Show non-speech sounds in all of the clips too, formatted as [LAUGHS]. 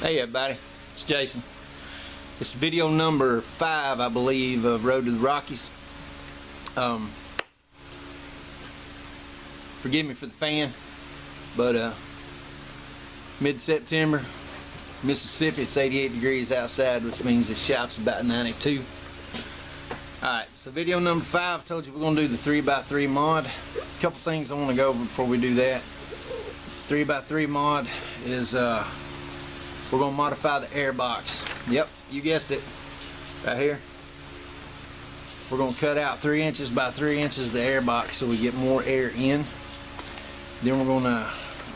Hey everybody, it's Jason. It's video number five, I believe, of Road to the Rockies. Um, forgive me for the fan, but uh, mid-September, Mississippi, it's 88 degrees outside, which means the shop's about 92. Alright, so video number five, I told you we're going to do the 3x3 mod. A couple things I want to go over before we do that. 3x3 mod is uh, we're going to modify the air box. Yep, you guessed it. Right here. We're going to cut out 3 inches by 3 inches of the air box so we get more air in. Then we're going to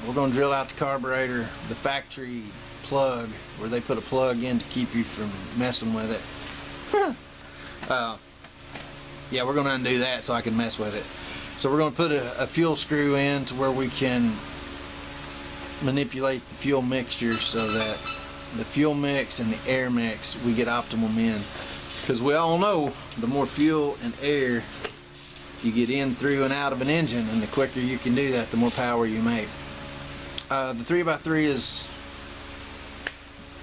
we're going to drill out the carburetor, the factory plug, where they put a plug in to keep you from messing with it. [LAUGHS] uh, yeah, we're going to undo that so I can mess with it. So we're going to put a, a fuel screw in to where we can manipulate the fuel mixture so that the fuel mix and the air mix we get optimum in. Because we all know the more fuel and air you get in through and out of an engine and the quicker you can do that the more power you make. Uh, the 3x3 is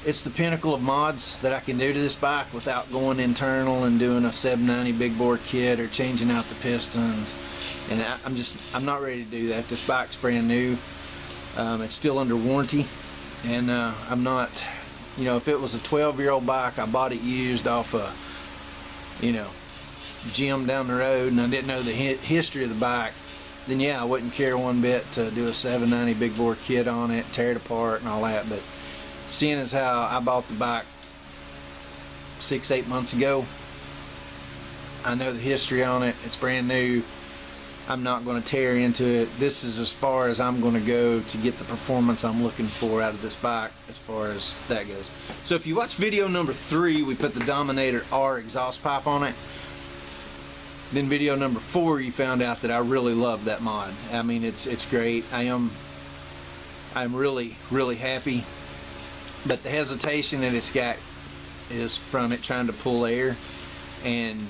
it's the pinnacle of mods that I can do to this bike without going internal and doing a 790 big bore kit or changing out the pistons. And I, I'm just I'm not ready to do that. This bike's brand new um, it's still under warranty and uh, I'm not, you know, if it was a 12 year old bike, I bought it used off a, you know, Jim down the road and I didn't know the history of the bike, then yeah, I wouldn't care one bit to do a 790 big bore kit on it, tear it apart and all that. But seeing as how I bought the bike six, eight months ago, I know the history on it. It's brand new. I'm not going to tear into it. This is as far as I'm going to go to get the performance I'm looking for out of this bike as far as that goes. So if you watch video number three, we put the Dominator R exhaust pipe on it. Then video number four, you found out that I really love that mod. I mean, it's it's great. I am I'm really really happy. But the hesitation that it's got is from it trying to pull air and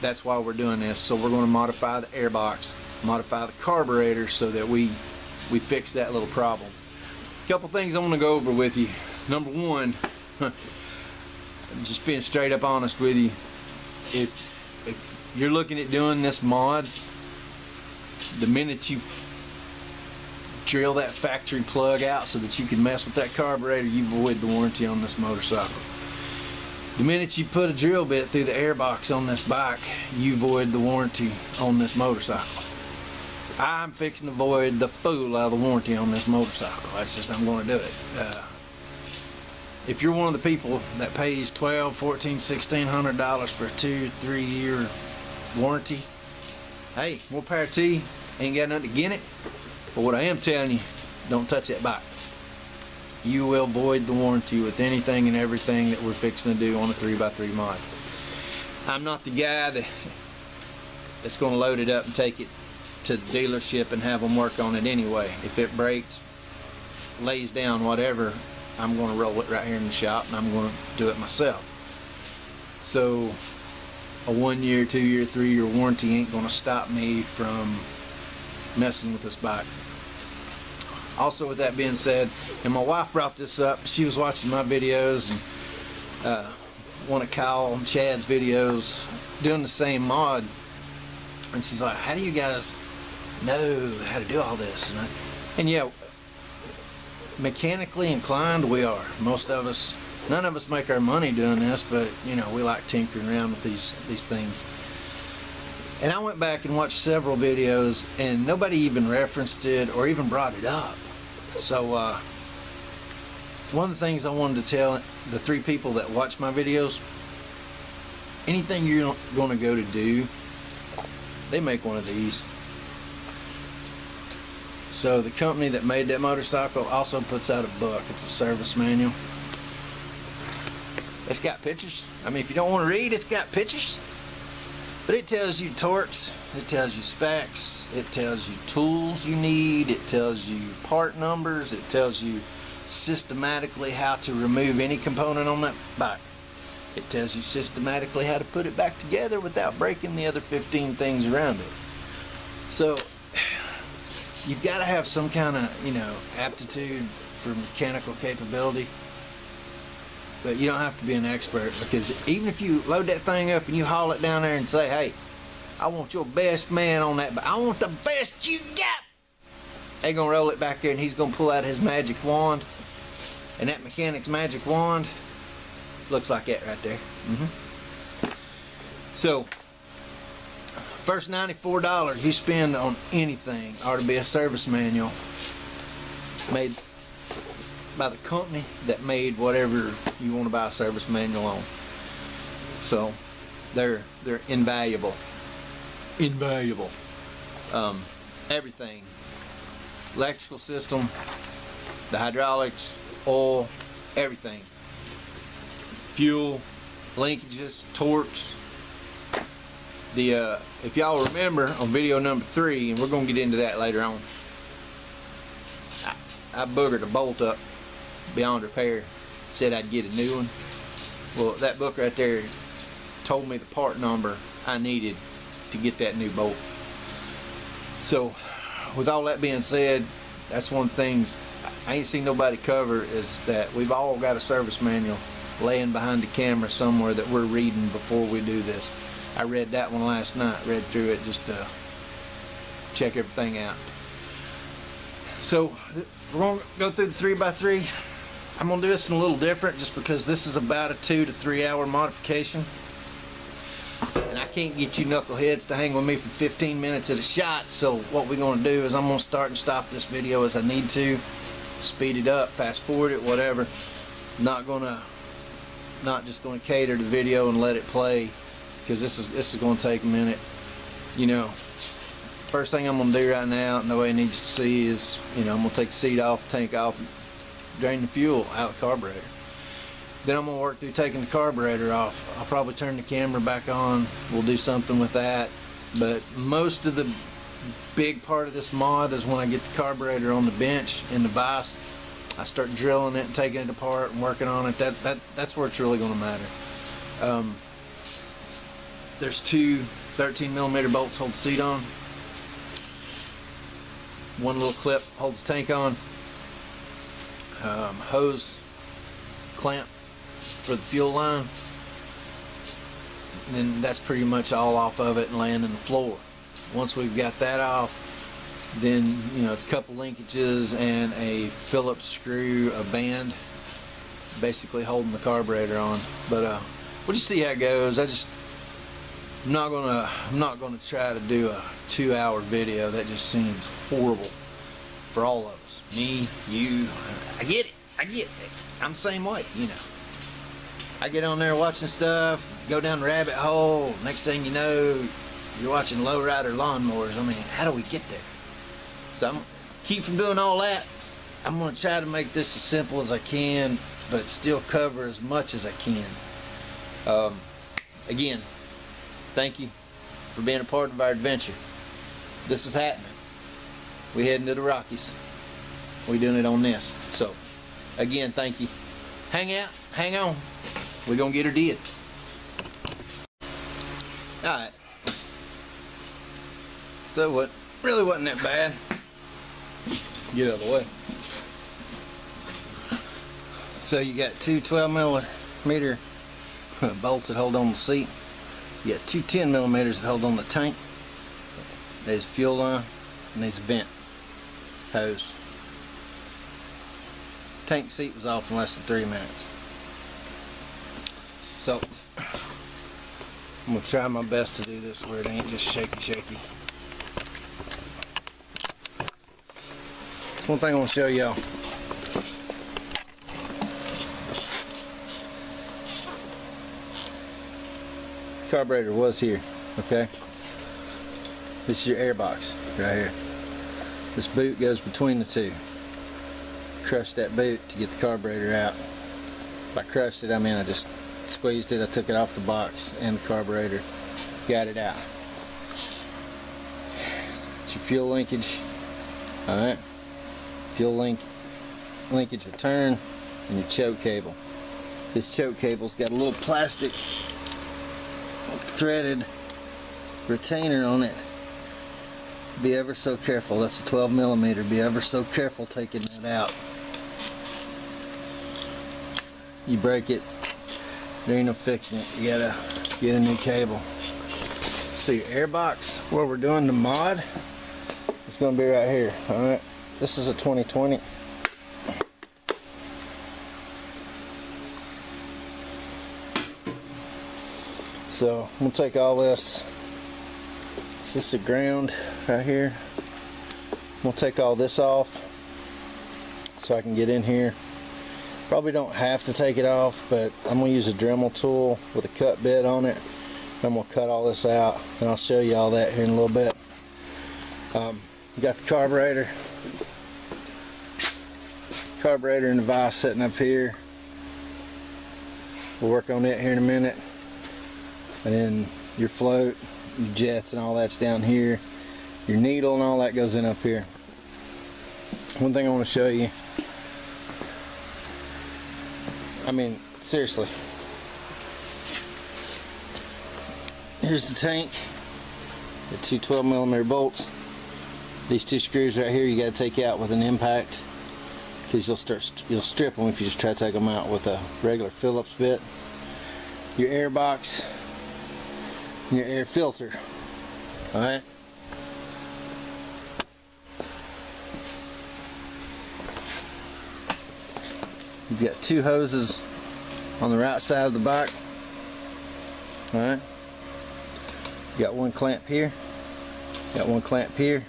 that's why we're doing this. So we're going to modify the airbox, modify the carburetor so that we we fix that little problem. A couple things I want to go over with you. Number one, [LAUGHS] just being straight up honest with you, if if you're looking at doing this mod, the minute you drill that factory plug out so that you can mess with that carburetor, you void the warranty on this motorcycle. The minute you put a drill bit through the airbox on this bike, you void the warranty on this motorcycle. I'm fixing to void the fool out of the warranty on this motorcycle. That's just, I'm going to do it. Uh, if you're one of the people that pays 12, 14, 1600 dollars for a two, three year warranty, hey, more power to you. Ain't got nothing against it. But what I am telling you, don't touch that bike you will void the warranty with anything and everything that we're fixing to do on a 3x3 mod. I'm not the guy that that's going to load it up and take it to the dealership and have them work on it anyway. If it breaks, lays down, whatever, I'm going to roll it right here in the shop and I'm going to do it myself. So a one year, two year, three year warranty ain't going to stop me from messing with this bike also with that being said and my wife brought this up she was watching my videos and uh, one of Kyle and Chad's videos doing the same mod. And she's like how do you guys know how to do all this? And, I, and yeah mechanically inclined we are. Most of us none of us make our money doing this but you know we like tinkering around with these these things. And I went back and watched several videos and nobody even referenced it or even brought it up so uh, one of the things I wanted to tell the three people that watch my videos, anything you're going to go to do, they make one of these. So the company that made that motorcycle also puts out a book. It's a service manual. It's got pictures. I mean, if you don't want to read, it's got pictures. But it tells you torques, it tells you specs, it tells you tools you need, it tells you part numbers, it tells you systematically how to remove any component on that bike. It tells you systematically how to put it back together without breaking the other 15 things around it. So you've got to have some kind of, you know, aptitude for mechanical capability. but you don't have to be an expert because even if you load that thing up and you haul it down there and say, hey, I want your best man on that, but I want the best you got. They're gonna roll it back there and he's gonna pull out his magic wand. And that mechanic's magic wand looks like that right there. Mm-hmm. So, first $94 you spend on anything ought to be a service manual made by the company that made whatever you want to buy a service manual on. So, they're they're invaluable. Invaluable. Um, everything. Electrical system, the hydraulics, oil, everything. Fuel, linkages, torques. The uh, if y'all remember on video number three, and we're gonna get into that later on. I, I boogered a bolt up beyond repair. Said I'd get a new one. Well, that book right there told me the part number I needed to get that new bolt. So, with all that being said, that's one the things I ain't seen nobody cover is that we've all got a service manual laying behind the camera somewhere that we're reading before we do this. I read that one last night, read through it just to check everything out. So we're going to go through the 3 by 3 I'm going to do this a little different just because this is about a two to three hour modification. Can't get you knuckleheads to hang with me for 15 minutes at a shot. So what we're going to do is I'm going to start and stop this video as I need to. Speed it up, fast forward it, whatever. Not going to, not just going to cater the video and let it play because this is this is going to take a minute. You know, first thing I'm going to do right now, and nobody needs to see is, you know, I'm going to take the seat off, tank off, drain the fuel out of the carburetor. Then I'm gonna work through taking the carburetor off. I'll probably turn the camera back on. We'll do something with that. But most of the big part of this mod is when I get the carburetor on the bench in the vise. I start drilling it and taking it apart and working on it. That that that's where it's really gonna matter. Um, there's two 13 millimeter bolts hold seat on. One little clip holds tank on. Um, hose clamp for the fuel line. Then that's pretty much all off of it and laying in the floor. Once we've got that off, then you know it's a couple linkages and a Phillips screw, a band, basically holding the carburetor on. But uh, we'll just see how it goes. I just I'm not gonna I'm not gonna try to do a two-hour video. That just seems horrible for all of us. Me, you. I get it. I get it. I'm the same way, you know. I get on there watching stuff, go down rabbit hole. Next thing you know, you're watching lowrider lawnmowers. I mean, how do we get there? So I'm keep from doing all that. I'm gonna try to make this as simple as I can, but still cover as much as I can. Um, again, thank you for being a part of our adventure. This is happening. We heading to the Rockies. We doing it on this. So, again, thank you. Hang out, hang on. We're gonna get her did. Alright. So what really wasn't that bad. Get out of the way. So you got two 12 millimeter [LAUGHS] bolts that hold on the seat. You got two 10 millimeters that hold on the tank. There's fuel line and there's vent hose. Tank seat was off in less than three minutes. So, I'm going to try my best to do this where it ain't just shaky shaky. That's one thing I want to show y'all. Carburetor was here, okay? This is your air box right here. This boot goes between the two. Crush that boot to get the carburetor out. If I crushed it, I mean I just squeezed it, I took it off the box and the carburetor, got it out. It's your fuel linkage, alright? Fuel link, linkage return, and your choke cable. This choke cable's got a little plastic threaded retainer on it. Be ever so careful. That's a 12 millimeter. Be ever so careful taking that out. you break it, there ain't no fixing it. You gotta get a new cable. So your air box, where we're doing the mod, it's gonna be right here. All right, this is a 2020. So I'm gonna take all this. This is the ground right here? Gonna take all this off so I can get in here. Probably don't have to take it off, but I'm gonna use a Dremel tool with a cut bit on it. I'm gonna cut all this out, and I'll show you all that here in a little bit. Um, got the carburetor, carburetor and the vise sitting up here. We'll work on it here in a minute and then your float your jets and all that's down here your needle and all that goes in up here one thing I want to show you I mean seriously here's the tank the two 12 millimeter bolts these two screws right here you got to take out with an impact because you'll start you'll strip them if you just try to take them out with a regular Phillips bit your air box your air filter. Alright? You've got two hoses on the right side of the bike. Alright? You got one clamp here. You got one clamp here.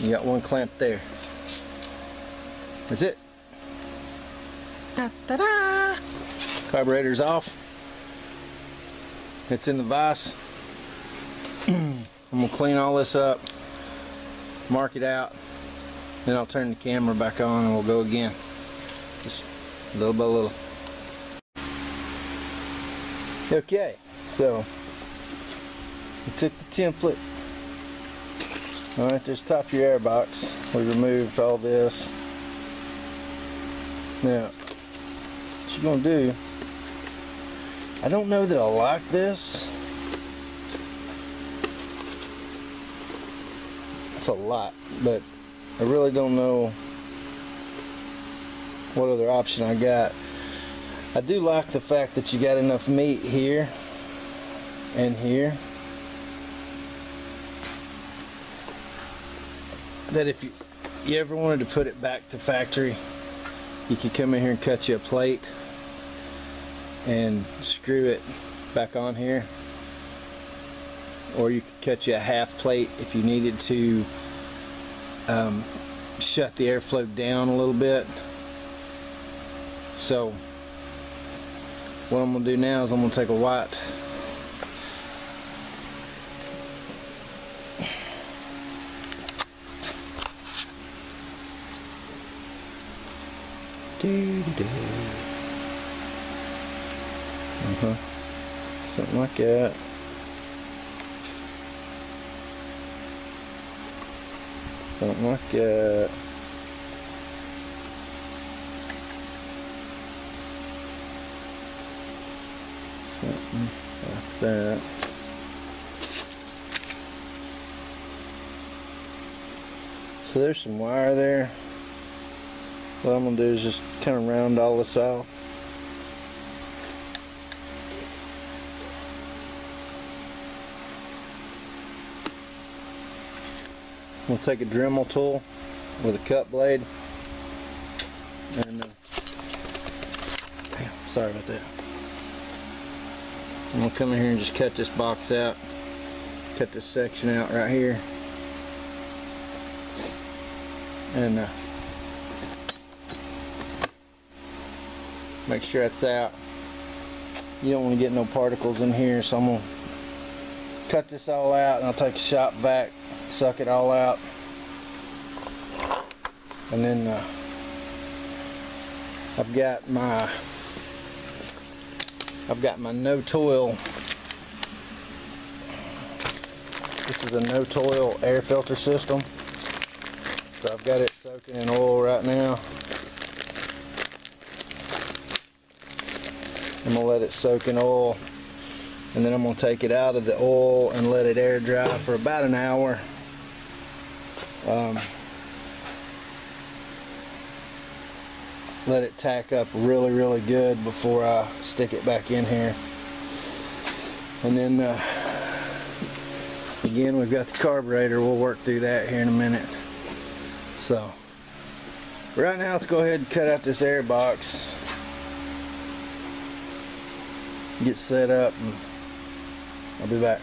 You got one clamp there. That's it. Da, da, da. Carburetor's off. It's in the vise. [CLEARS THROAT] I'm gonna clean all this up, mark it out, then I'll turn the camera back on and we'll go again. Just little by little. Okay, so we took the template. Alright, there's the top of your air box. We removed all this. Now, what you're gonna do I don't know that I like this. It's a lot, but I really don't know what other option I got. I do like the fact that you got enough meat here and here that if you, you ever wanted to put it back to factory you could come in here and cut you a plate and screw it back on here or you could cut you a half plate if you needed to um, shut the airflow down a little bit so what I'm gonna do now is I'm gonna take a white. Uh-huh. Something like that. Something like that. Something like that. So there's some wire there. What I'm going to do is just kind of round all this off. We'll take a Dremel tool with a cut blade and uh, damn, sorry about that. I'm gonna come in here and just cut this box out, cut this section out right here, and uh, make sure that's out. You don't want to get no particles in here, so I'm gonna cut this all out and I'll take a shop vac suck it all out. And then uh, I've got my I've got my no toil. This is a no toil air filter system. So I've got it soaking in oil right now. I'm gonna let it soak in oil and then I'm gonna take it out of the oil and let it air dry for about an hour. Um, let it tack up really really good before I stick it back in here. And then uh, again we've got the carburetor. We'll work through that here in a minute. So right now let's go ahead and cut out this air box. Get set up and I'll be back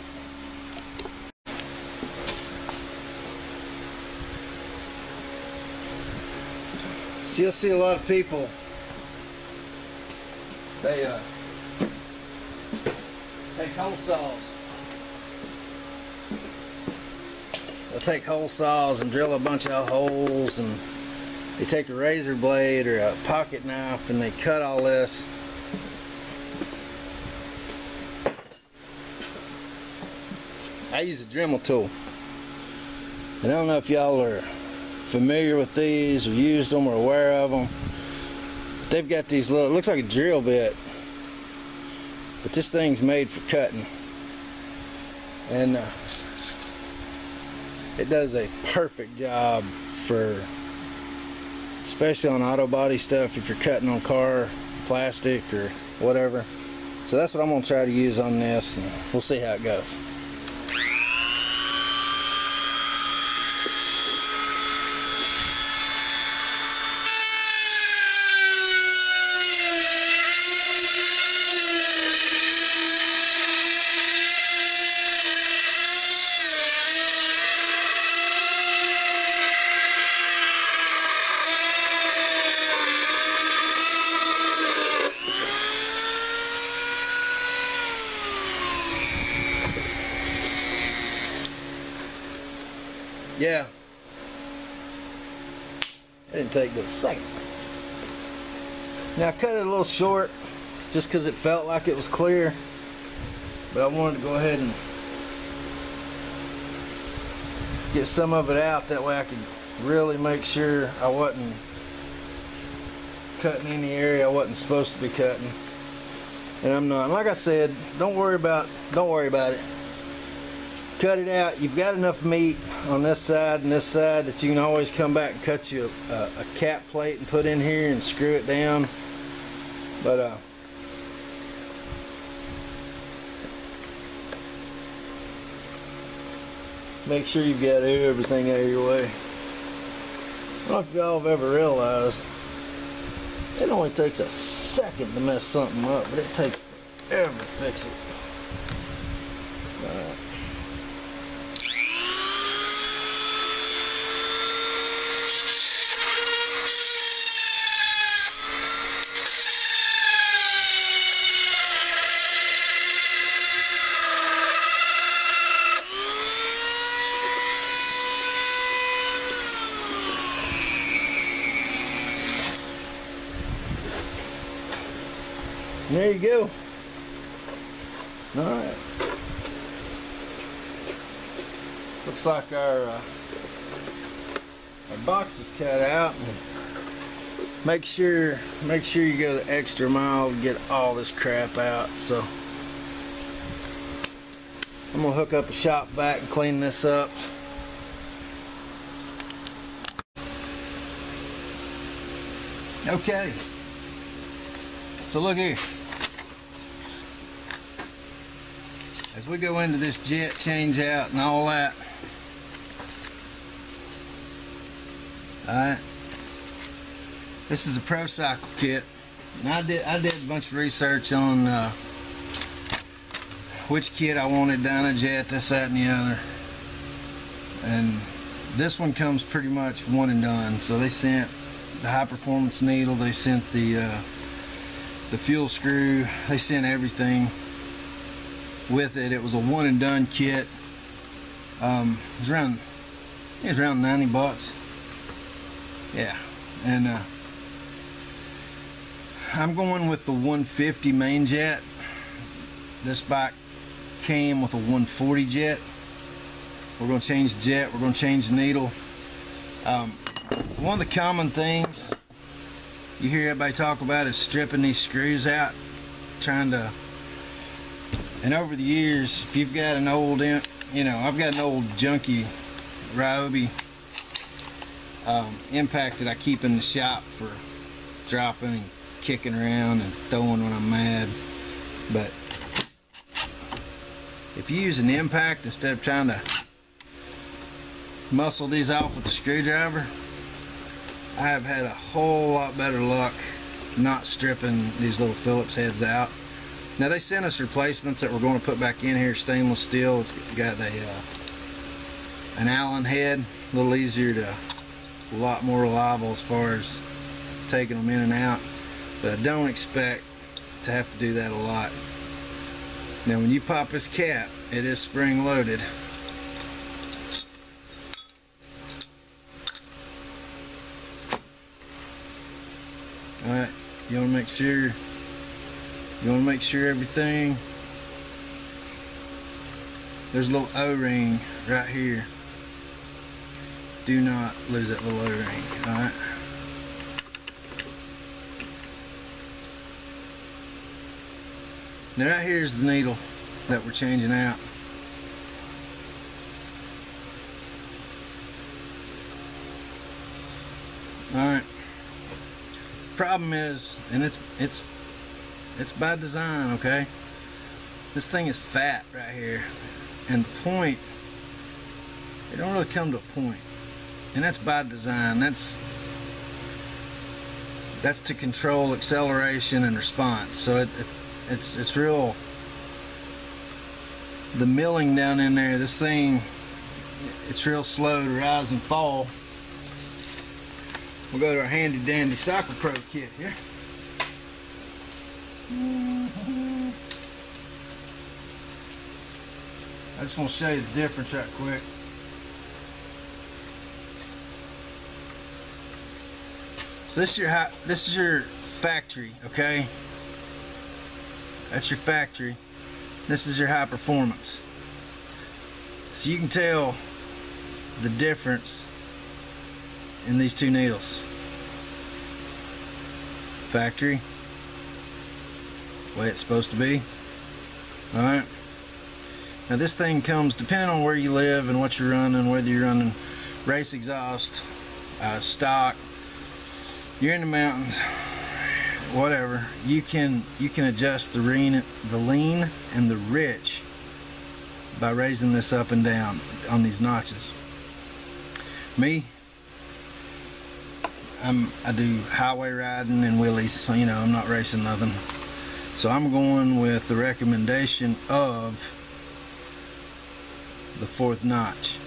So you'll see a lot of people, they uh, take hole saws. They'll take hole saws and drill a bunch of holes and they take a razor blade or a pocket knife and they cut all this. I use a Dremel tool. And I don't know if y'all are familiar with these or used them or aware of them. They've got these little, looks like a drill bit, but this thing's made for cutting. And uh, it does a perfect job for, especially on auto body stuff, if you're cutting on car, plastic or whatever. So that's what I'm gonna try to use on this and we'll see how it goes. Yeah. It didn't take but a second. Now I cut it a little short just because it felt like it was clear. But I wanted to go ahead and get some of it out that way I could really make sure I wasn't cutting any area I wasn't supposed to be cutting. And I'm not. Like I said, don't worry about don't worry about it cut it out you've got enough meat on this side and this side that you can always come back and cut you a, a, a cap plate and put in here and screw it down. But uh make sure you've got everything out of your way. I don't know if y'all have ever realized it only takes a second to mess something up but it takes forever to fix it go. All right. Looks like our uh, our box is cut out. Make sure make sure you go the extra mile to get all this crap out. So I'm gonna hook up a shop vac and clean this up. Okay. So look here. As we go into this jet change out and all that alright this is a pro cycle kit. I did I did a bunch of research on uh, which kit I wanted Dynojet this that and the other. And this one comes pretty much one and done. So they sent the high performance needle they sent the uh, the fuel screw they sent everything with it. It was a one and done kit. Um, it was around, it was around 90 bucks. Yeah, and uh, I'm going with the 150 main jet. This bike came with a 140 jet. We're going to change the jet. We're going to change the needle. Um, one of the common things you hear everybody talk about is stripping these screws out, trying to and over the years, if you've got an old, you know, I've got an old junky Ryobi um, impact that I keep in the shop for dropping and kicking around and throwing when I'm mad. But if you use an impact instead of trying to muscle these off with a screwdriver, I have had a whole lot better luck not stripping these little Phillips heads out. Now they sent us replacements that we're going to put back in here, stainless steel. It's got a uh, an Allen head, a little easier to, a lot more reliable as far as taking them in and out. But I don't expect to have to do that a lot. Now when you pop this cap, it is spring loaded. Alright, you want to make sure you want to make sure everything? There's a little o-ring right here. Do not lose that little o-ring alright? Now right here's the needle that we're changing out. Alright. Problem is and it's it's it's by design okay? This thing is fat right here. And the point it don't really come to a point. And that's by design. That's that's to control acceleration and response. So it, it's it's it's real the milling down in there this thing it's real slow to rise and fall. We'll go to our handy dandy soccer pro kit here I just want to show you the difference right quick. So this is your this is your factory, okay? That's your factory. This is your high performance. So you can tell the difference in these two needles. Factory, way it's supposed to be. Alright. Now this thing comes, depending on where you live and what you're running, whether you're running race exhaust, uh, stock, you're in the mountains, whatever, you can you can adjust the lean, the lean and the rich by raising this up and down on these notches. Me, I'm I do highway riding and wheelies, so you know I'm not racing nothing. So I'm going with the recommendation of the fourth notch.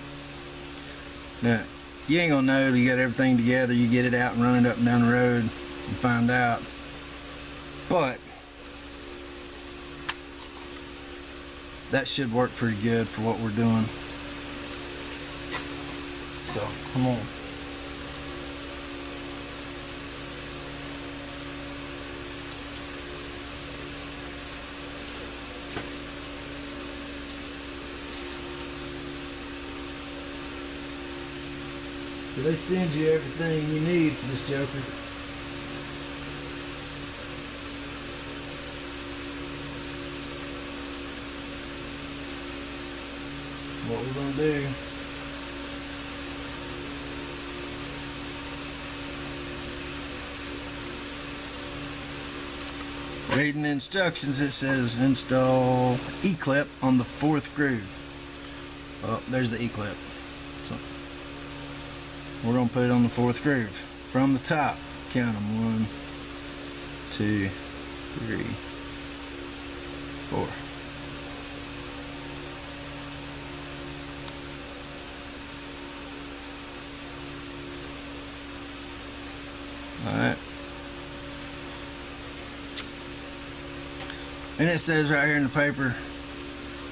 Now, you ain't gonna know till you got everything together, you get it out and run it up and down the road and find out. But that should work pretty good for what we're doing. So, come on. So they send you everything you need for this Joker. What we're to do Reading the instructions it says install E-clip on the fourth groove. Well, there's the E-clip. We're to put it on the fourth groove. From the top, count them. One, two, three, four. Alright. And it says right here in the paper,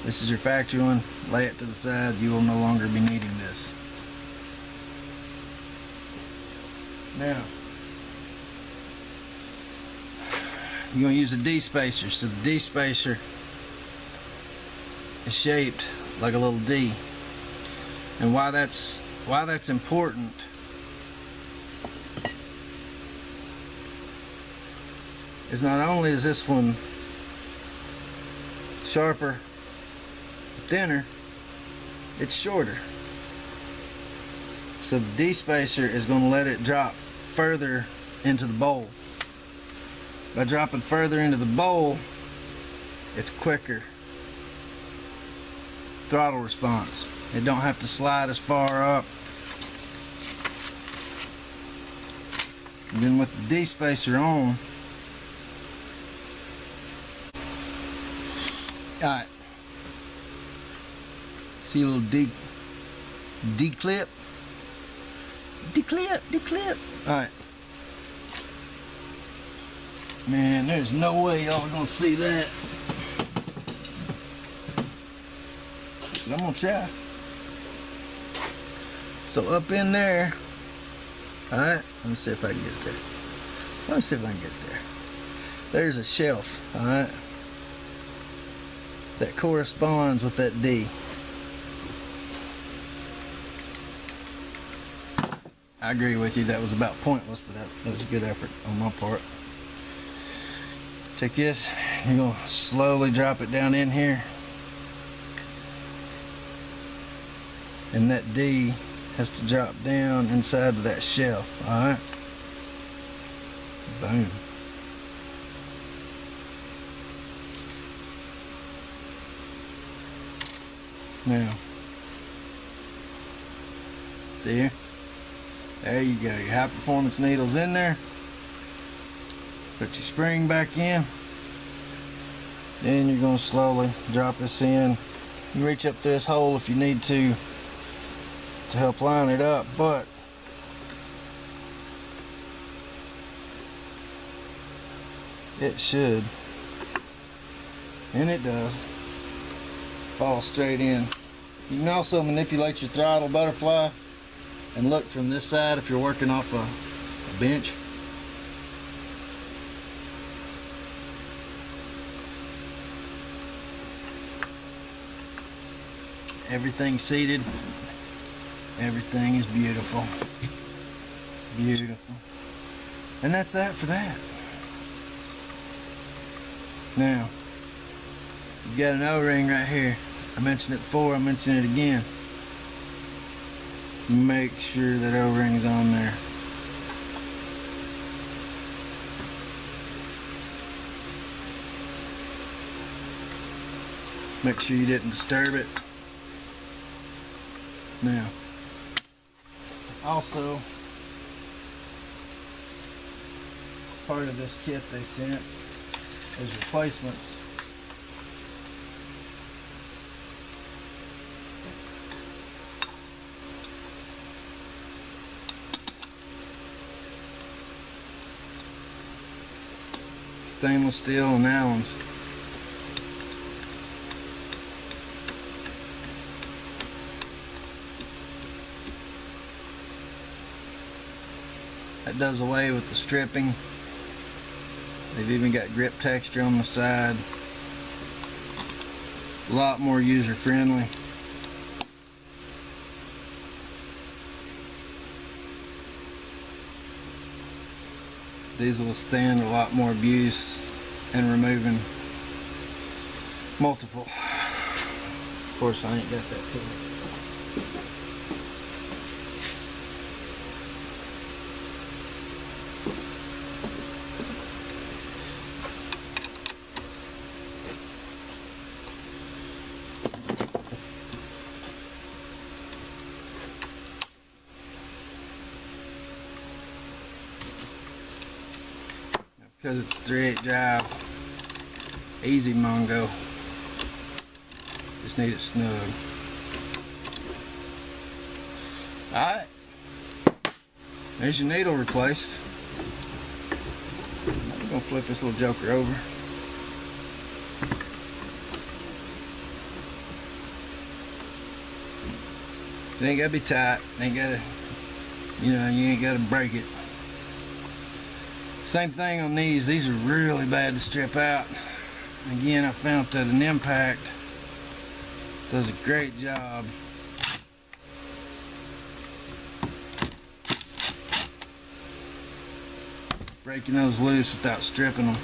this is your factory one, lay it to the side, you will no longer be needing this. Now, you're going to use a D-spacer. So the D-spacer is shaped like a little D. And why that's why that's important is not only is this one sharper, thinner, it's shorter. So the D-spacer is going to let it drop further into the bowl. by dropping further into the bowl, it's quicker throttle response. It don't have to slide as far up. And then with the D-spacer on, alright, see a little D, D-clip, D-clip, D-clip, alright. Man, there's no way y'all gonna see that. I'm gonna try. So up in there, all right, let me see if I can get there. Let me see if I can get there. There's a shelf, all right, that corresponds with that D. I agree with you, that was about pointless, but that, that was a good effort on my part. Take this, you're gonna slowly drop it down in here. And that D has to drop down inside of that shelf, alright? Boom. Now, see here? There you go, your high performance needle's in there. Put your spring back in. Then you're going to slowly drop this in. You reach up this hole if you need to to help line it up, but it should, and it does, fall straight in. You can also manipulate your throttle butterfly and look from this side if you're working off a, a bench. Everything seated. Everything is beautiful. Beautiful. And that's that for that. Now, you've got an O-ring right here. I mentioned it before, I mentioned it again. Make sure that O-ring's on there. Make sure you didn't disturb it. Now, also, part of this kit they sent is replacements. Stainless steel and Allen's. That does away with the stripping. They've even got grip texture on the side. A lot more user friendly. These will stand a lot more abuse and removing multiple. Of course I ain't got that tool. Because it's 3-8 drive. Easy Mongo. Just need it snug. Alright. There's your needle replaced. I'm gonna flip this little joker over. It ain't gotta be tight. Ain't gotta you know you ain't gotta break it same thing on these. These are really bad to strip out. Again, I found that an impact does a great job. Breaking those loose without stripping them.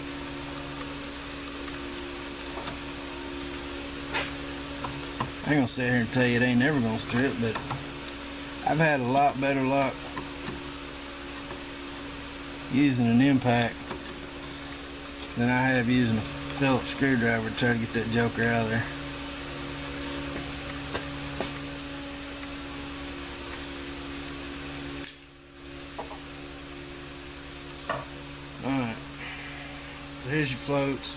I ain't gonna sit here and tell you it ain't never gonna strip, but I've had a lot better luck using an impact than I have using a Phillips screwdriver to try to get that joker out of there. Alright, so here's your floats.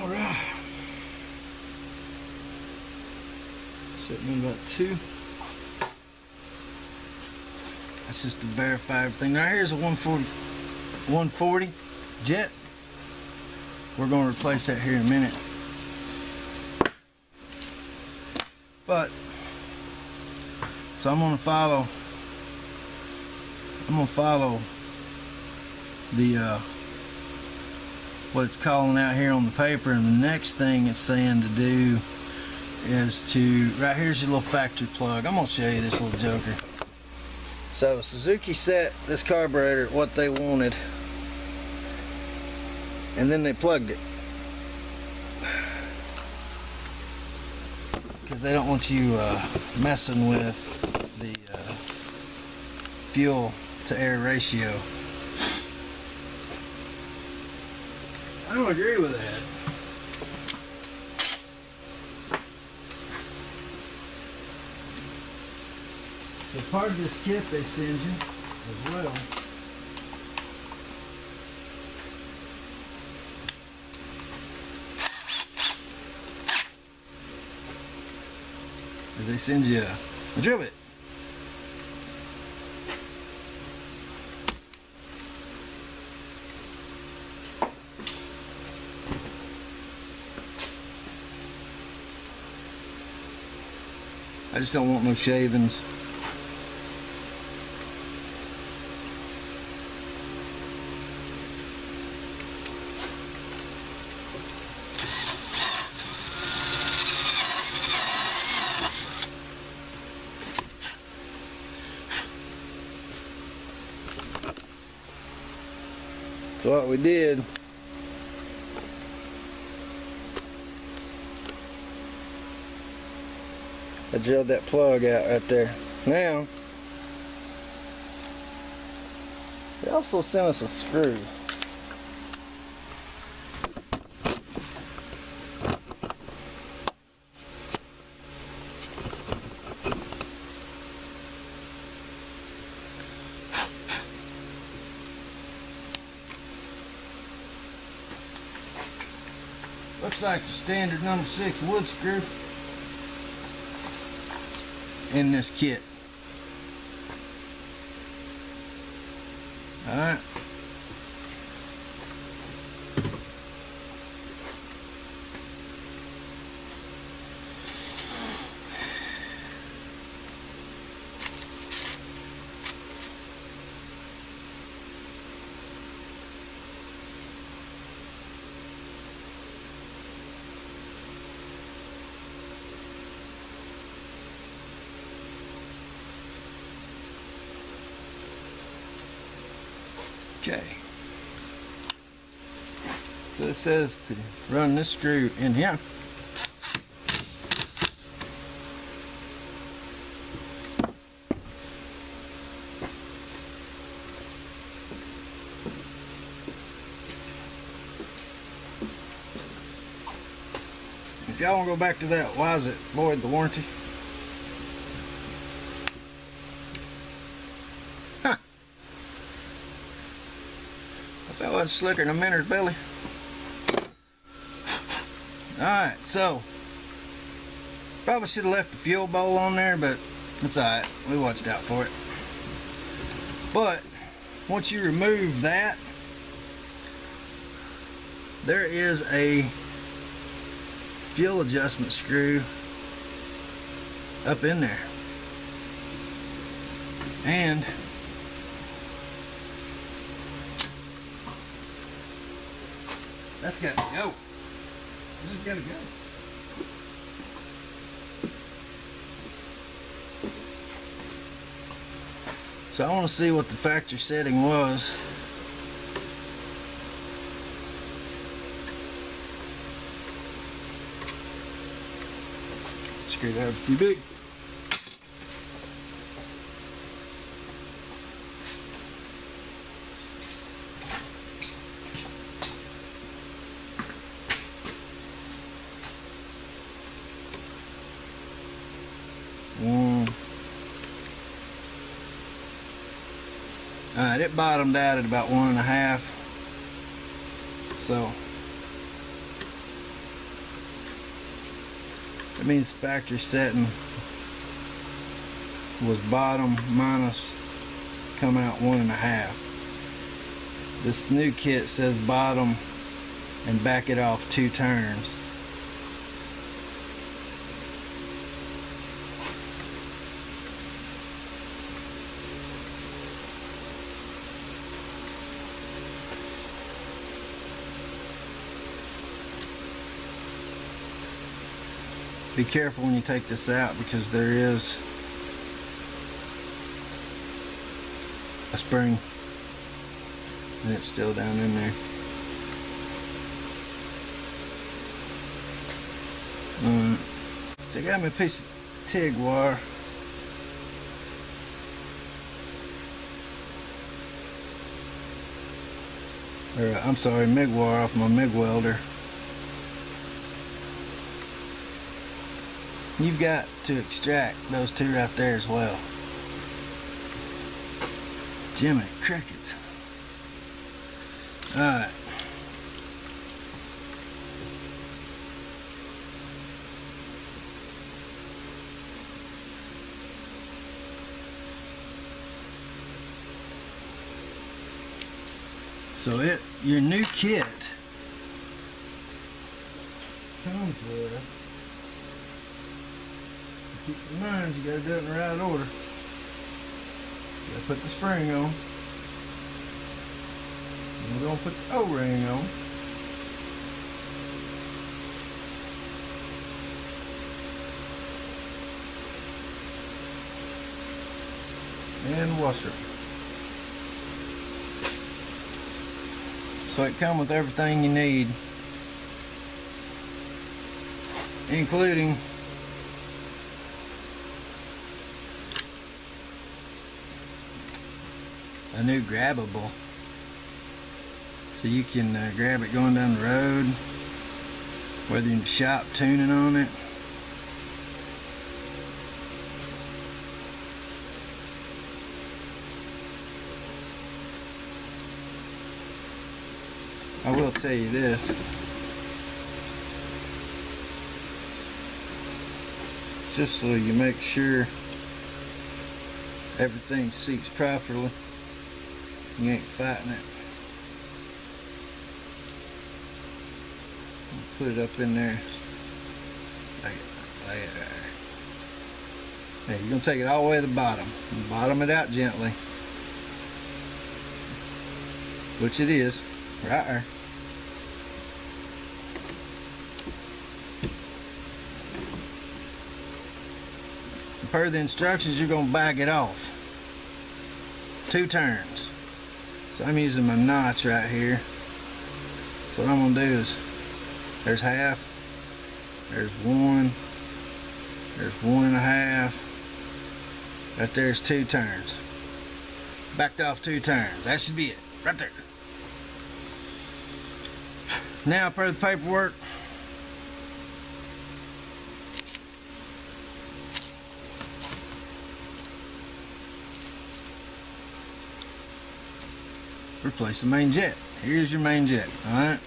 All right. About two. That's just to verify everything. Now here's a 140, 140 jet. We're going to replace that here in a minute. But, so I'm going to follow, I'm going to follow the, uh, what it's calling out here on the paper and the next thing it's saying to do is to right here's your little factory plug. I'm gonna show you this little joker. So Suzuki set this carburetor what they wanted and then they plugged it. Because they don't want you uh, messing with the uh, fuel to air ratio. I don't agree with that. Part of this kit they send you as well. As they send you a drill bit. I just don't want no shavings. So what did I drilled that plug out right there. Now, they also sent us a screw. Looks like the standard number six wood screw in this kit. Alright. Okay. So it says to run this screw in here. If y'all want to go back to that, why is it void the warranty? Slicker than a minner's belly. Alright, so probably should have left the fuel bowl on there, but it's alright. We watched out for it. But once you remove that, there is a fuel adjustment screw up in there. And that's got to go. This has got. So I want to see what the factory setting was. Screwdriver's too big. One. Alright, it bottomed out at about one and a half. So that means factory setting was bottom minus come out one and a half. This new kit says bottom and back it off two turns. Be careful when you take this out because there is a spring and it's still down in there. Um, so I got me a piece of TIG wire. Or I'm sorry MIG wire off my MIG welder you've got to extract those two right there as well. Jimmy Crickets. Alright. So it, your new kit comes with keep in mind you gotta do it in the right order. You gotta put the spring on. And we're gonna put the O-ring on. And washer. So it comes with everything you need, including a new grabbable. So you can uh, grab it going down the road whether in the shop tuning on it. I will tell you this. Just so you make sure everything seats properly you ain't fighting it. Put it up in there. Like, like uh, there. Now you're going to take it all the way to the bottom. Bottom it out gently. Which it is. Right there. per the instructions, you're going to back it off. Two turns. So I'm using my notch right here. So what I'm gonna do is, there's half, there's one, there's one and a half, right there's two turns. Backed off two turns, that should be it, right there. Now per the paperwork, replace the main jet. Here's your main jet, alright?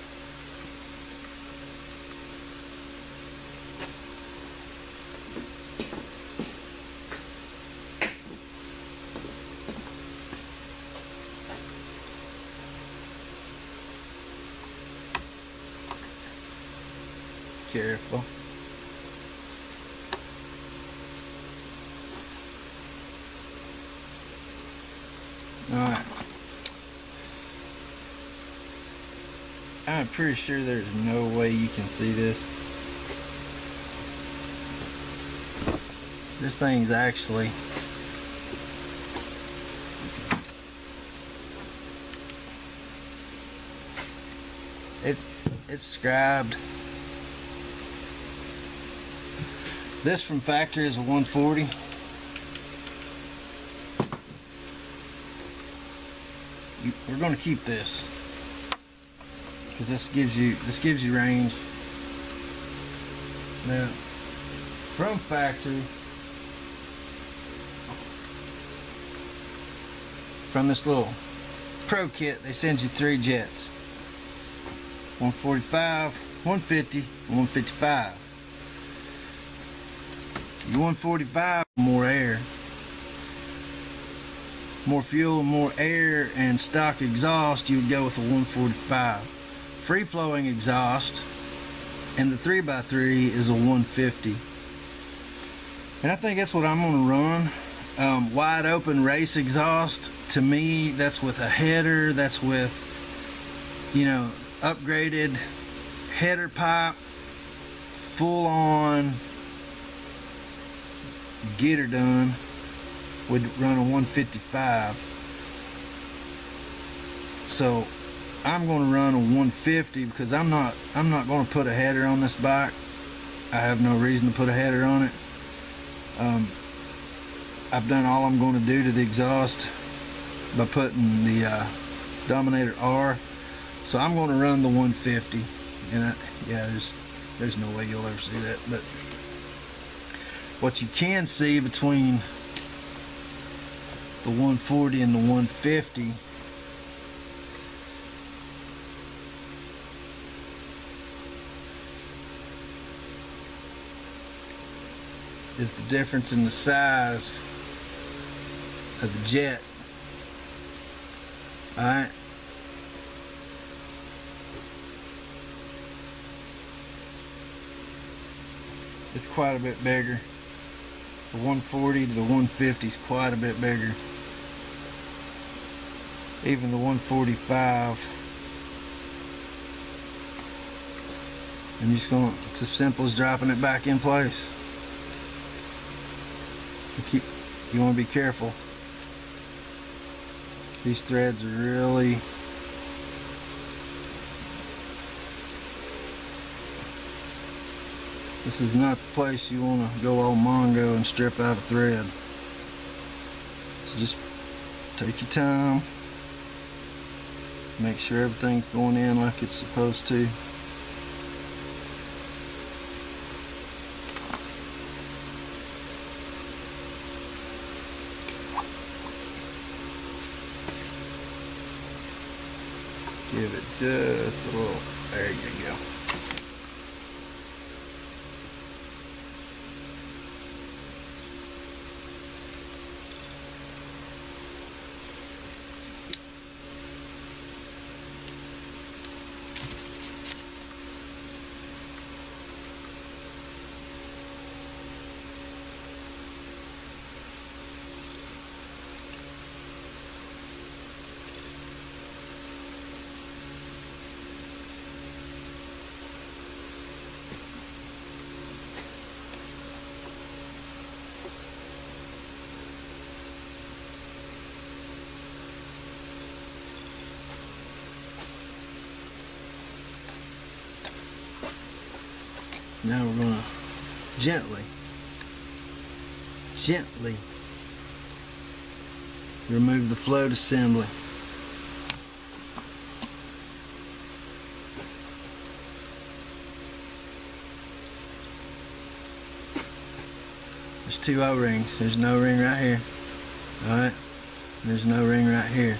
Careful. Alright. I'm pretty sure there's no way you can see this. This thing's actually it's it's scribed this from factory is a 140 we're going to keep this because this gives you this gives you range. Now from factory from this little pro kit they send you three jets. 145 150 155 your 145 more air. More fuel more air and stock exhaust you would go with a 145 free flowing exhaust and the 3x3 is a 150 and I think that's what I'm gonna run. Um, wide open race exhaust to me that's with a header that's with you know upgraded header pipe full on get her done would run a 155 so I'm going to run a 150 because I'm not I'm not going to put a header on this bike. I have no reason to put a header on it. Um, I've done all I'm going to do to the exhaust by putting the uh, Dominator R. So I'm going to run the 150 and I, yeah there's there's no way you'll ever see that but what you can see between the 140 and the 150 is the difference in the size of the jet. Alright. It's quite a bit bigger. The 140 to the 150 is quite a bit bigger. Even the 145. And you're just going, it's as simple as dropping it back in place. You, keep, you want to be careful. These threads are really This is not the place you want to go all Mongo and strip out a thread. So just take your time. Make sure everything's going in like it's supposed to. Give it just a little, there you go. Now we're gonna gently, gently remove the float assembly. There's two O-rings. There's no ring right here. Alright? There's no ring right here.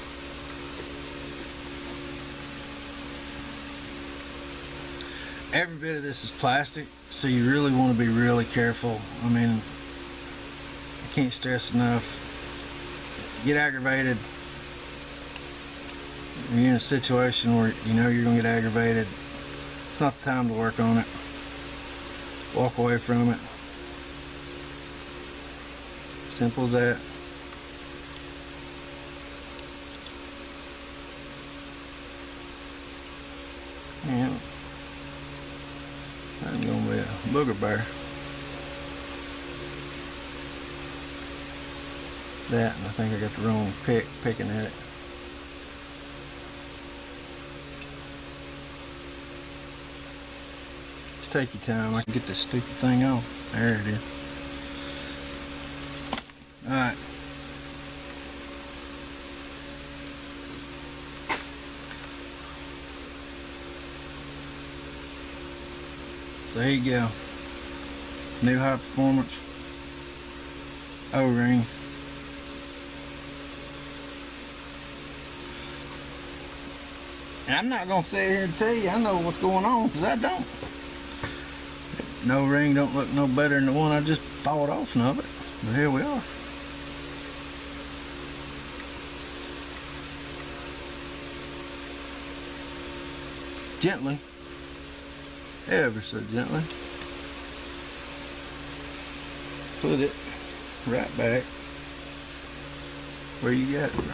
Every bit of this is plastic, so you really want to be really careful. I mean, I can't stress enough. Get aggravated. You're in a situation where you know you're to get aggravated, it's not the time to work on it. Walk away from it. Simple as that. Yeah. I'm gonna be a bear. That, and I think I got the wrong pick picking at it. Just take your time. I can get this stupid thing off. There it is. Alright. So there you go. New high performance O-ring. And I'm not gonna sit here and tell you I know what's going on because I don't. No ring don't look no better than the one I just thawed off of it. But here we are. Gently ever so gently. Put it right back where you got it from.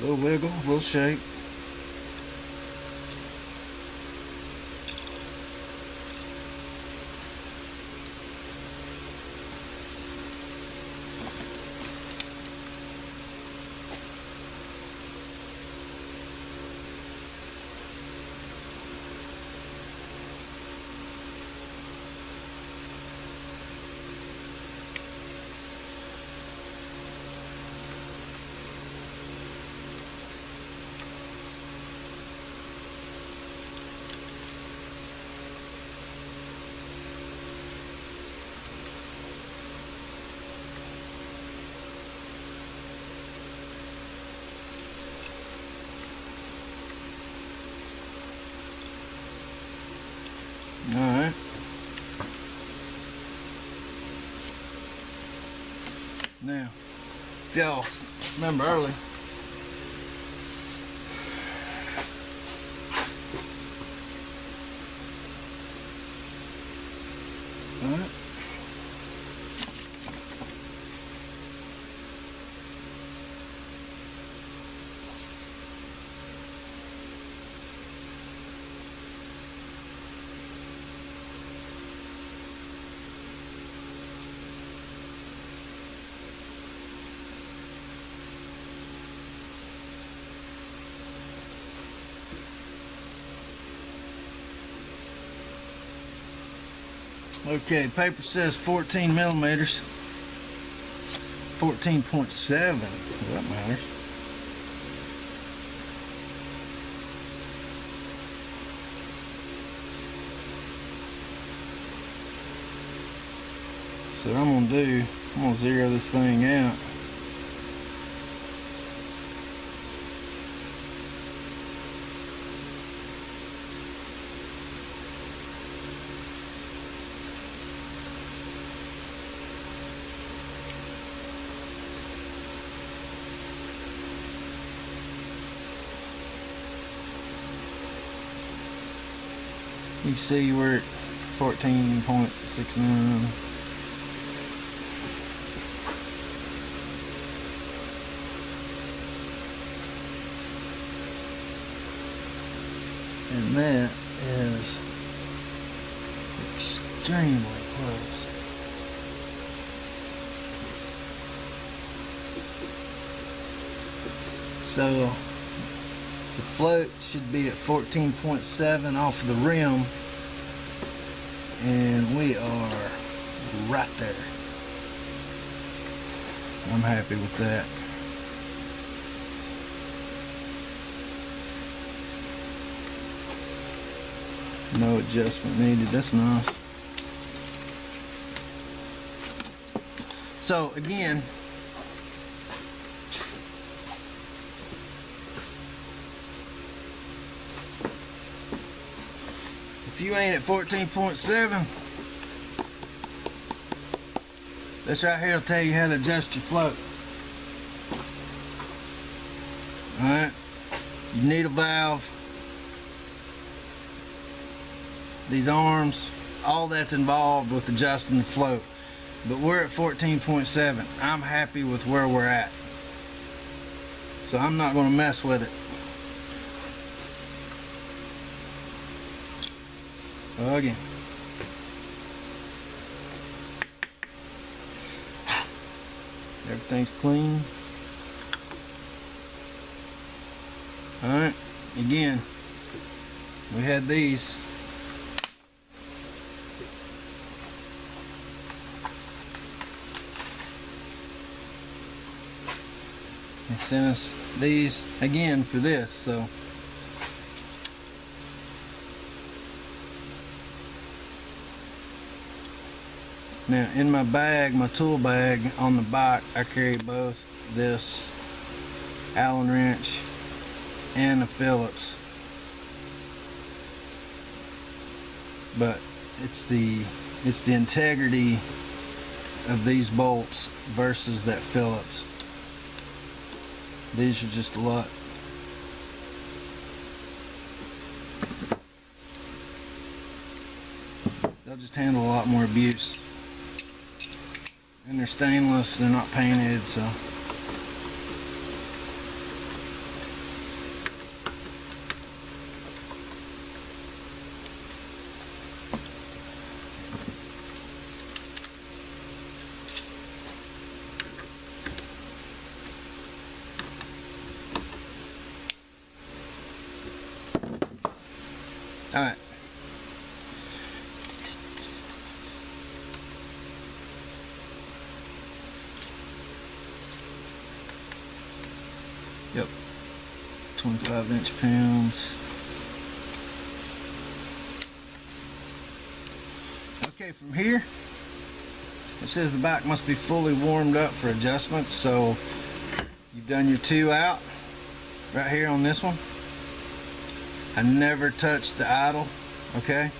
Little wiggle, little shake. Alright. Now, remember early, Alright. Okay, paper says 14 millimeters. 14.7. Well, that matters. So I'm gonna do, I'm gonna zero this thing out. You see we're at 14.69. And that is, extremely close. So the float should be at 14.7 off of the rim and we are right there. I'm happy with that. No adjustment needed. That's nice. So again, if you ain't at 14.7, this right here will tell you how to adjust your float. Alright, you need a valve these arms, all that's involved with adjusting the float. But we're at 14.7. I'm happy with where we're at. So I'm not going to mess with it. Again. Everything's clean. Alright, again, we had these They sent us these again for this, so. Now in my bag, my tool bag on the bike, I carry both this Allen wrench and a Phillips. But it's the it's the integrity of these bolts versus that Phillips. These are just a lot. They'll just handle a lot more abuse. And they're stainless, they're not painted, so. All right. Yep. 25 inch pounds. Okay, from here, it says the back must be fully warmed up for adjustments. So you've done your two out right here on this one. I never touched the idle, okay?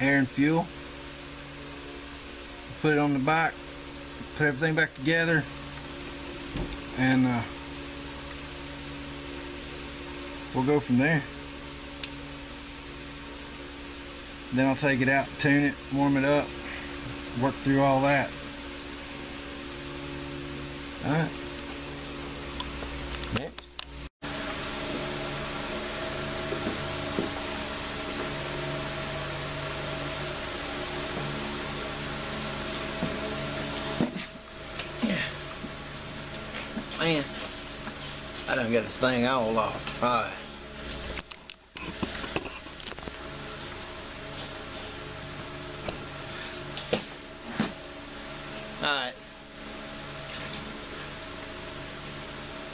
Air and fuel. Put it on the bike, put everything back together, and uh, we'll go from there. Then I'll take it out, tune it, warm it up, work through all that. Alright. Next. Yeah. Man, I done got this thing all off. Alright.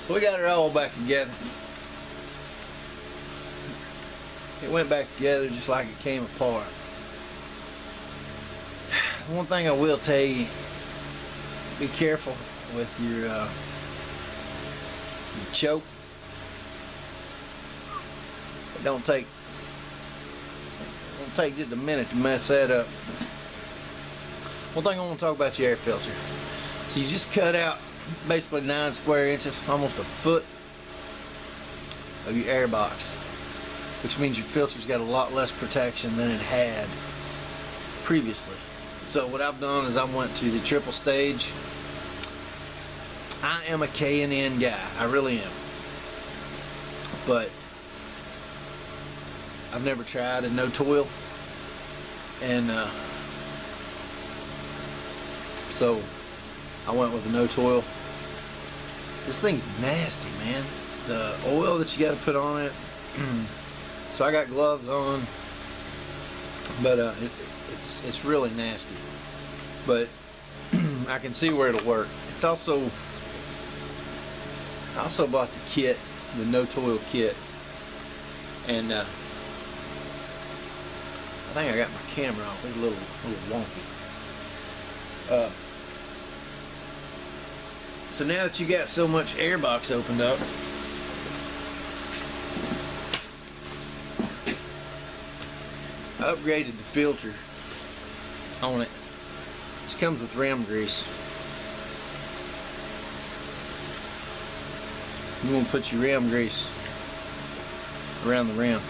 So we got it all back together. It went back together just like it came apart. [SIGHS] One thing I will tell you, be careful with your, uh, your choke. It don't take it don't take just a minute to mess that up. One thing I want to talk about your air filter. So you just cut out basically nine square inches, almost a foot of your air box, which means your filter's got a lot less protection than it had previously. So what I've done is I went to the triple stage. I am a K&N guy, I really am. But I've never tried a no toil. And uh, so I went with the no toil. This thing's nasty, man. The oil that you got to put on it. [CLEARS THROAT] so I got gloves on, but uh, it, it's it's really nasty. But [CLEARS THROAT] I can see where it'll work. It's also I also bought the kit, the no toil kit, and uh, I think I got my camera off. It's a little, little wonky. Uh, so now that you got so much airbox opened up, I upgraded the filter on it. This comes with ram grease. You want to put your ram grease around the ram.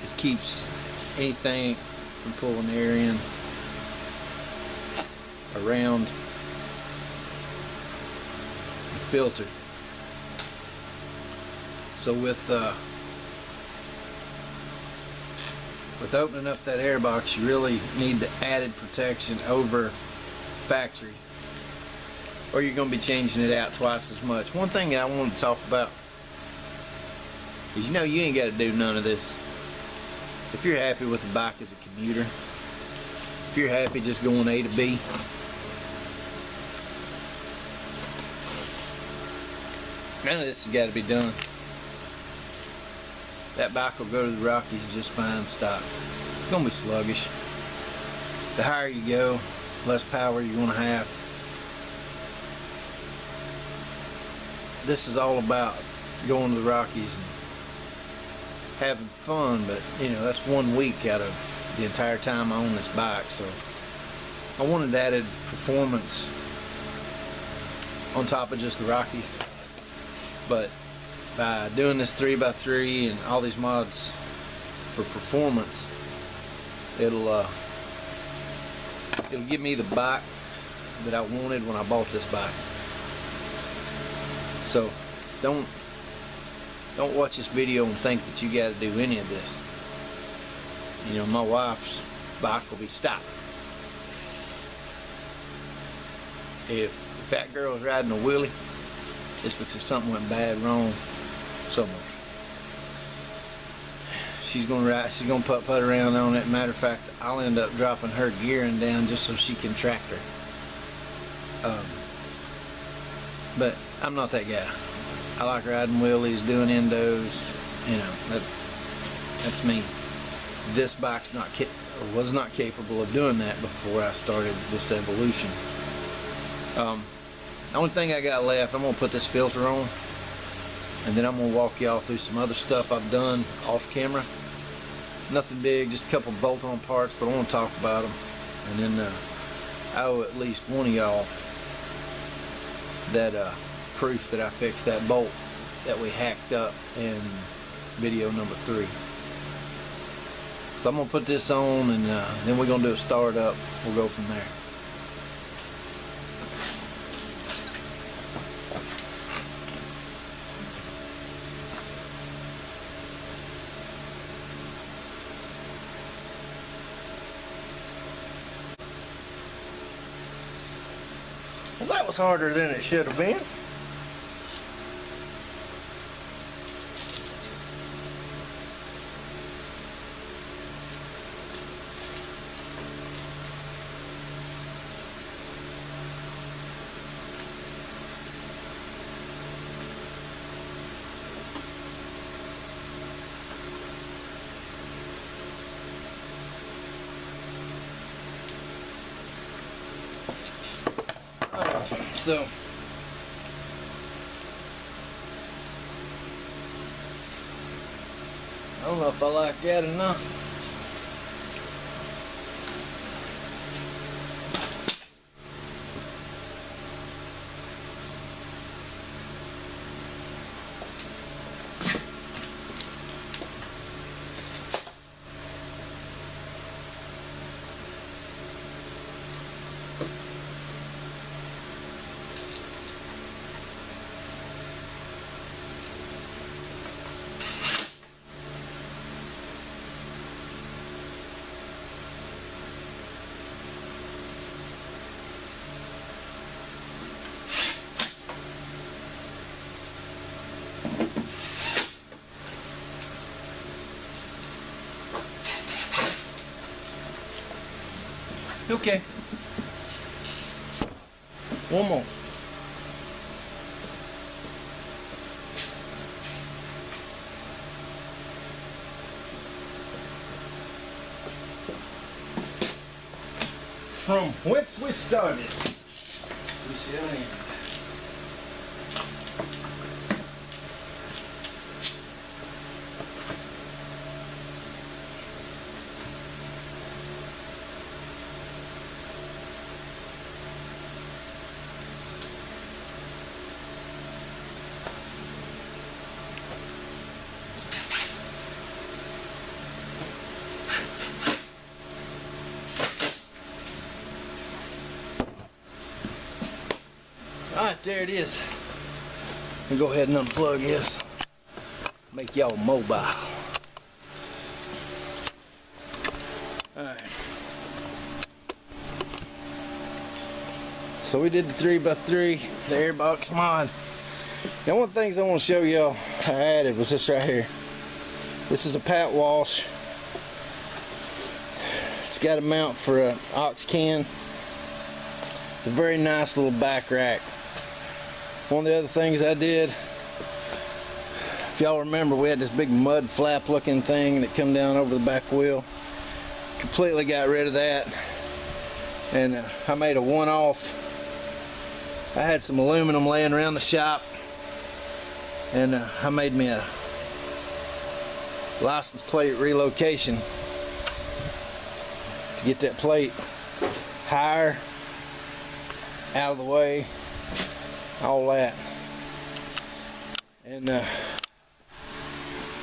This keeps anything from pulling the air in around the filter. So with uh, with opening up that air box, you really need the added protection over factory or you're going to be changing it out twice as much. One thing that I want to talk about is you know you ain't got to do none of this. If you're happy with the bike as a commuter, if you're happy just going A to B, none of this has got to be done. That bike will go to the Rockies just fine stock. It's going to be sluggish. The higher you go, less power you're going to have. This is all about going to the Rockies having fun, but you know, that's one week out of the entire time I own this bike, so I wanted added performance on top of just the Rockies. But by doing this 3x3 and all these mods for performance, it'll uh, it'll give me the bike that I wanted when I bought this bike. So don't don't watch this video and think that you got to do any of this. You know, my wife's bike will be stopped. If, that girl's riding a wheelie, it's because something went bad wrong somewhere. She's gonna ride. She's gonna put put around on it. Matter of fact, I'll end up dropping her gearing down just so she can track her. Um, but I'm not that guy. I like riding wheelies, doing endos. You know, that that's me. This bike's not was not capable of doing that before I started this evolution. Um, the only thing I got left, I'm gonna put this filter on, and then I'm gonna walk y'all through some other stuff I've done off camera. Nothing big, just a couple bolt-on parts, but I want to talk about them. And then uh, I owe at least one of y'all that uh, proof that I fixed that bolt that we hacked up in video number three. So I'm gonna put this on and uh, then we're gonna do a start up. We'll go from there. Well, that was harder than it should have been. So I don't know if I like that or not. One more. From whence we started, there it is. And go ahead and unplug this. Make y'all mobile. Alright. So we did the 3x3, the airbox mod. Now one of the things I want to show y'all I added was this right here. This is a Pat Walsh. It's got a mount for an ox can. It's a very nice little back rack. One of the other things I did, if y'all remember, we had this big mud flap looking thing that come down over the back wheel. Completely got rid of that. And uh, I made a one-off. I had some aluminum laying around the shop. And uh, I made me a license plate relocation to get that plate higher out of the way all that. And uh,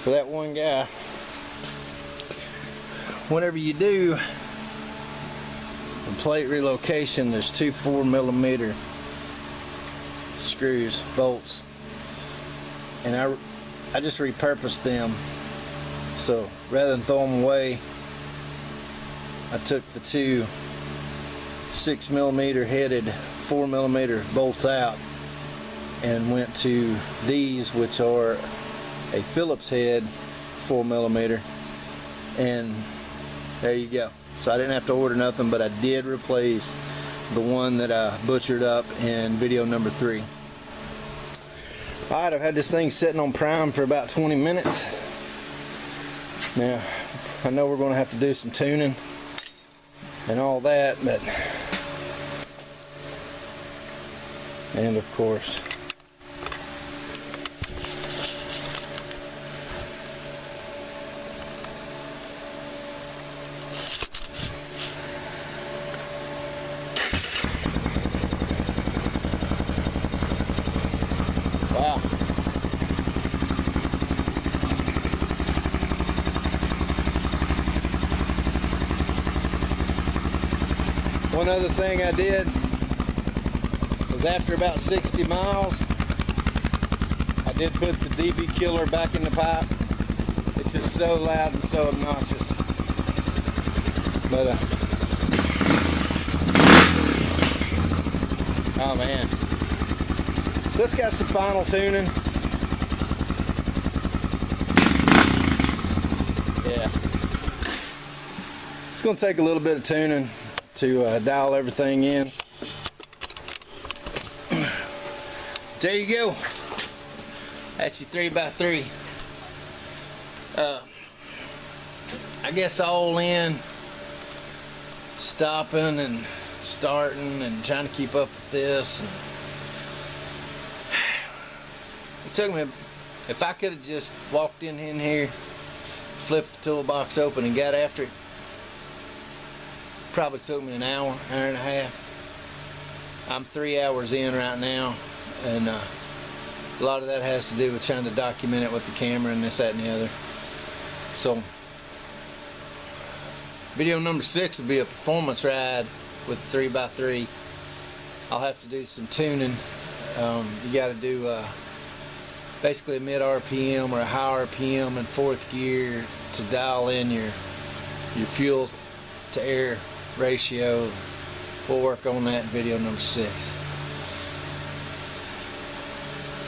for that one guy whenever you do the plate relocation there's two four millimeter screws bolts. And I I just repurposed them. So rather than throw them away I took the two six millimeter headed four millimeter bolts out and went to these which are a Phillips head 4 millimeter. And there you go. So I didn't have to order nothing but I did replace the one that I butchered up in video number three. Alright I've had this thing sitting on prime for about 20 minutes. Now I know we're going to have to do some tuning and all that but and of course One other thing I did was after about 60 miles, I did put the DB killer back in the pipe. It's just so loud and so obnoxious. But, uh, oh man. So it's got some final tuning. Yeah. It's to take a little bit of tuning to uh, dial everything in. [CLEARS THROAT] There you go. That's your 3x3. Uh, I guess all in, stopping and starting and trying to keep up with this. [SIGHS] It took me, if I could have just walked in, in here, flipped the toolbox open and got after it, probably took me an hour, hour and a half. I'm three hours in right now, and uh, a lot of that has to do with trying to document it with the camera and this, that, and the other. So, video number six will be a performance ride with 3x3. I'll have to do some tuning. Um, you got to do uh, basically a mid RPM or a high RPM in fourth gear to dial in your your fuel to air ratio. We'll work on that in video number six.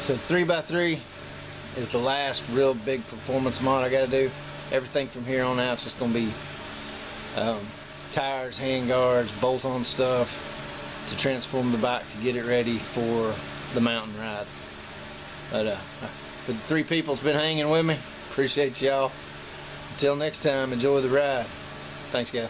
So 3x3 is the last real big performance mod I got to do. Everything from here on out is just going to be um, tires, hand guards, bolt on stuff to transform the bike to get it ready for the mountain ride. But uh, for the three people that's been hanging with me, appreciate y'all. Until next time, enjoy the ride. Thanks, guys.